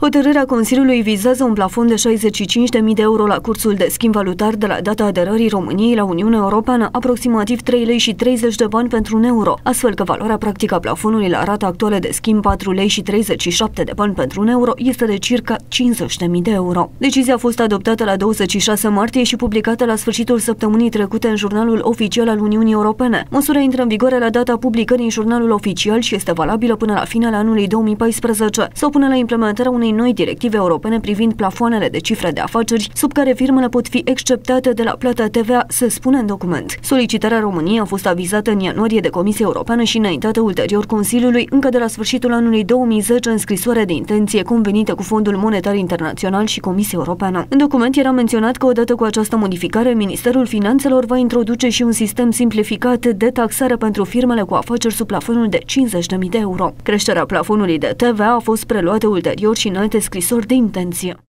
Hotărârea Consiliului vizează un plafon de 65.000 de euro la cursul de schimb valutar de la data aderării României la Uniunea Europeană, aproximativ 3 lei și 30 de bani pentru un euro, astfel că valoarea practică a plafonului la rata actuală de schimb 4 lei și 37 de bani pentru un euro este de circa 50.000 de euro. Decizia a fost adoptată la 26 martie și publicată la sfârșitul săptămânii trecute în jurnalul oficial al Uniunii Europene. Măsura intră în vigoare la data publicării în jurnalul oficial și este valabilă până la finele anului 2014 sau până la implementarea unei unei noi directive europene privind plafoanele de cifre de afaceri, sub care firmele pot fi exceptate de la plata TVA, se spune în document. Solicitarea României a fost avizată în ianuarie de Comisia Europeană și înaintată ulterior Consiliului încă de la sfârșitul anului 2010 în scrisoare de intenție convenită cu Fondul Monetar Internațional și Comisia Europeană. În document era menționat că odată cu această modificare, Ministerul Finanțelor va introduce și un sistem simplificat de taxare pentru firmele cu afaceri sub plafonul de 50.000 de euro. Creșterea plafonului de TVA a fost preluată ulterior și în alte scrisori de intenție.